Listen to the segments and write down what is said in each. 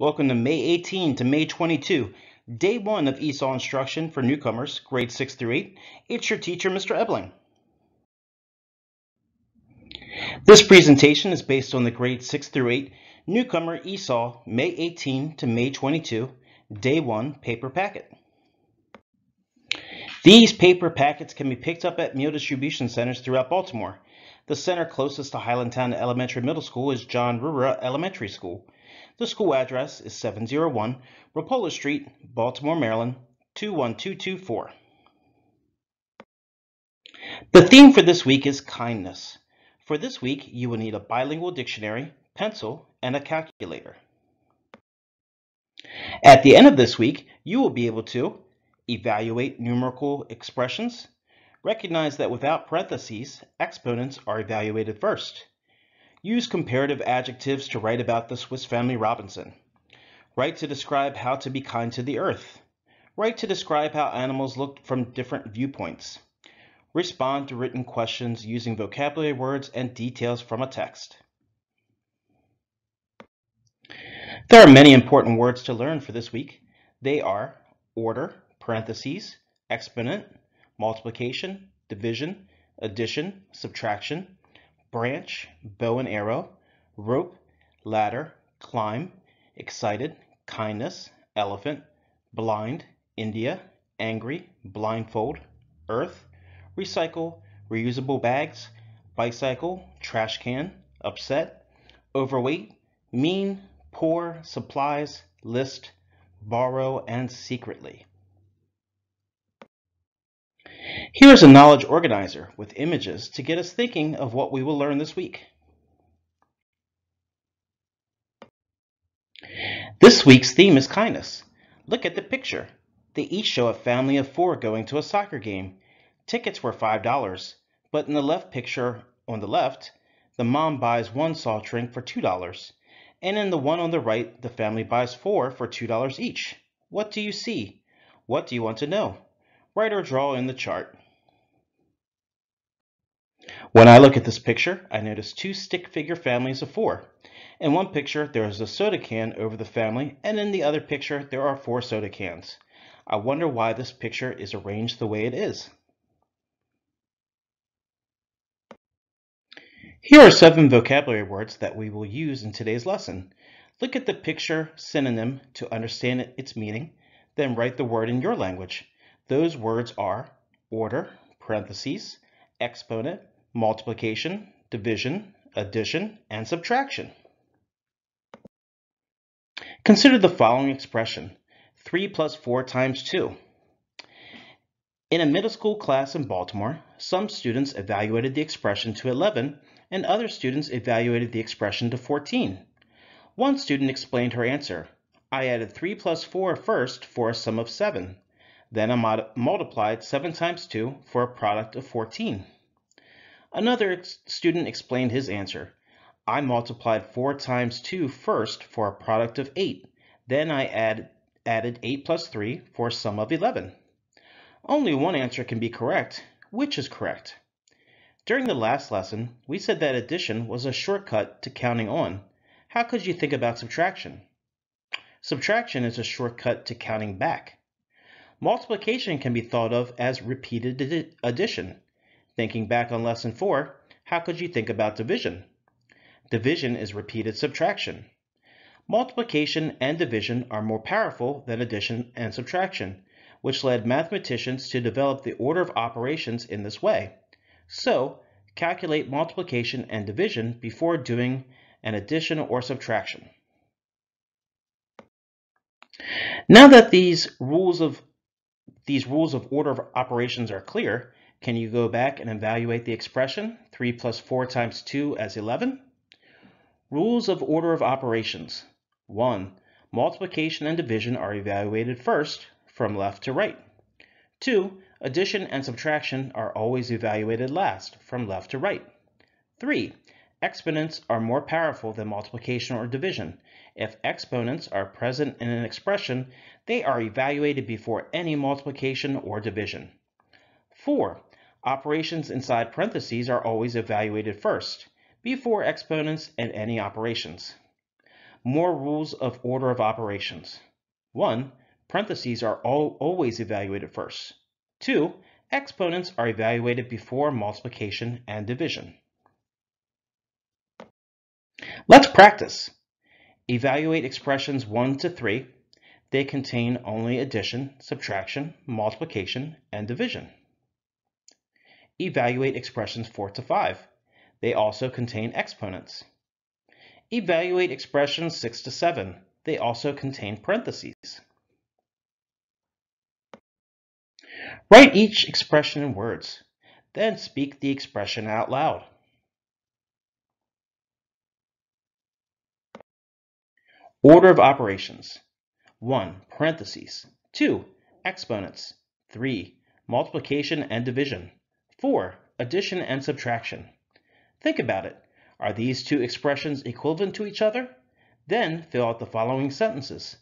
Welcome to May 18 to May 22, day one of ESOL instruction for newcomers, grades 6 through 8. It's your teacher, Mr. Ebeling. This presentation is based on the grade 6 through 8 newcomer ESOL May 18 to May 22, day one paper packet. These paper packets can be picked up at meal distribution centers throughout Baltimore. The center closest to Highlandtown Elementary Middle School is John Ruhrah Elementary School. The school address is 701 Rappolla Street, Baltimore, Maryland 21224. The theme for this week is kindness. For this week, you will need a bilingual dictionary, pencil, and a calculator. At the end of this week, you will be able to evaluate numerical expressions, recognize that without parentheses, exponents are evaluated first, Use comparative adjectives to write about the Swiss Family Robinson. Write to describe how to be kind to the earth. Write to describe how animals look from different viewpoints. Respond to written questions using vocabulary words and details from a text. There are many important words to learn for this week. They are order, parentheses, exponent, multiplication, division, addition, subtraction, branch, bow and arrow, rope, ladder, climb, excited, kindness, elephant, blind, India, angry, blindfold, earth, recycle, reusable bags, bicycle, trash can, upset, overweight, mean, poor, supplies, list, borrow, and secretly. Here is a knowledge organizer with images to get us thinking of what we will learn this week. This week's theme is kindness. Look at the picture. They each show a family of four going to a soccer game. Tickets were $5, but in the left picture on the left, the mom buys one soft drink for $2, and in the one on the right, the family buys four for $2 each. What do you see? What do you want to know? Write or draw in the chart. When I look at this picture, I notice two stick figure families of four. In one picture, there is a soda can over the family, and in the other picture, there are four soda cans. I wonder why this picture is arranged the way it is. Here are seven vocabulary words that we will use in today's lesson. Look at the picture synonym to understand its meaning, then write the word in your language. Those words are order, parentheses, exponent, multiplication, division, addition, and subtraction. Consider the following expression, 3 plus 4 times 2. In a middle school class in Baltimore, some students evaluated the expression to 11 and other students evaluated the expression to 14. One student explained her answer. I added 3 plus 4 first for a sum of 7. Then I multiplied 7 times 2 for a product of 14. Another ex student explained his answer. I multiplied 4 times 2 first for a product of 8. Then I add, added 8 plus 3 for a sum of 11. Only one answer can be correct. Which is correct? During the last lesson, we said that addition was a shortcut to counting on. How could you think about subtraction? Subtraction is a shortcut to counting back. Multiplication can be thought of as repeated addition. Thinking back on lesson 4, how could you think about division? Division is repeated subtraction. Multiplication and division are more powerful than addition and subtraction, which led mathematicians to develop the order of operations in this way. So, calculate multiplication and division before doing an addition or subtraction. Now that these rules of these rules of order of operations are clear, can you go back and evaluate the expression 3 plus 4 times 2 as 11? Rules of order of operations. 1. Multiplication and division are evaluated first from left to right. 2. Addition and subtraction are always evaluated last from left to right. 3. Exponents are more powerful than multiplication or division. If exponents are present in an expression, they are evaluated before any multiplication or division. 4. Operations inside parentheses are always evaluated first, before exponents and any operations. more rules of order of operations. 1. Parentheses are all, always evaluated first. 2. Exponents are evaluated before multiplication and division. Let's practice. Evaluate expressions 1 to 3. They contain only addition, subtraction, multiplication, and division. Evaluate expressions 4 to 5. They also contain exponents. Evaluate expressions 6 to 7. They also contain parentheses. Write each expression in words, then speak the expression out loud. Order of operations. 1. Parentheses. 2. Exponents. 3. Multiplication and division. 4. Addition and subtraction. Think about it. Are these two expressions equivalent to each other? Then fill out the following sentences.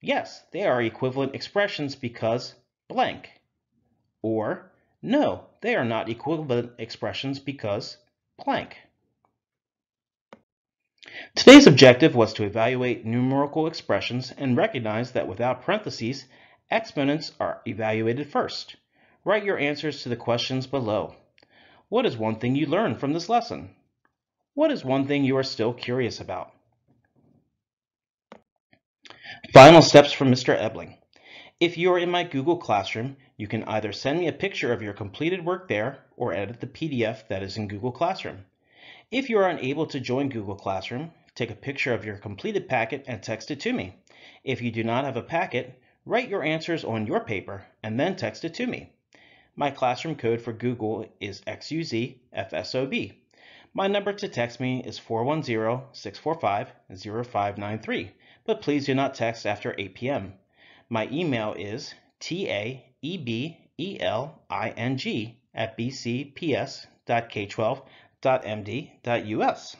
Yes, they are equivalent expressions because blank. Or, no, they are not equivalent expressions because blank. Today's objective was to evaluate numerical expressions and recognize that without parentheses, exponents are evaluated first. Write your answers to the questions below. What is one thing you learned from this lesson? What is one thing you are still curious about? Final steps from Mr. Ebeling. If you are in my Google Classroom, you can either send me a picture of your completed work there or edit the PDF that is in Google Classroom. If you are unable to join Google Classroom, take a picture of your completed packet and text it to me. If you do not have a packet, write your answers on your paper and then text it to me. My classroom code for Google is XUZFSOB. My number to text me is 410-645-0593, but please do not text after 8 p.m. My email is taebling at bcps.k12 www.md.us.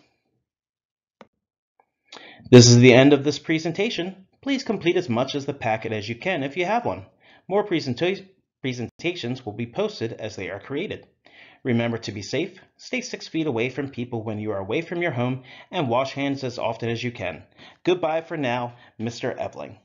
This is the end of this presentation. Please complete as much as the packet as you can if you have one. More presenta presentations will be posted as they are created. Remember to be safe, stay six feet away from people when you are away from your home, and wash hands as often as you can. Goodbye for now, Mr. Ebeling.